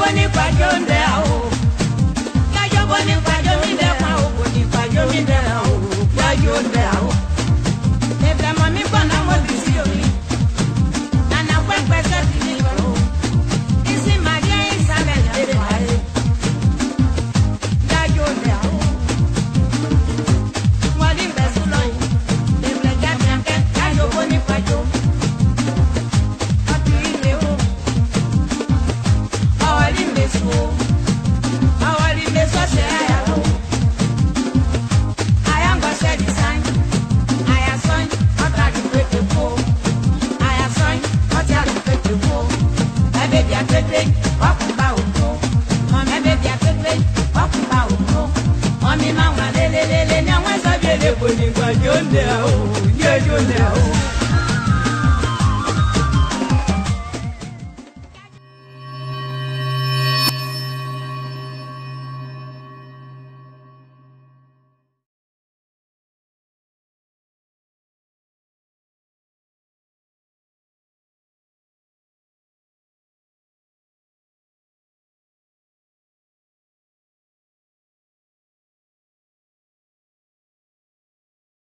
kájọbọ nípa jọ ń bẹ àwọn kájọbọ nípa jọ mi bẹ kọ. yeah, yeah, yeah.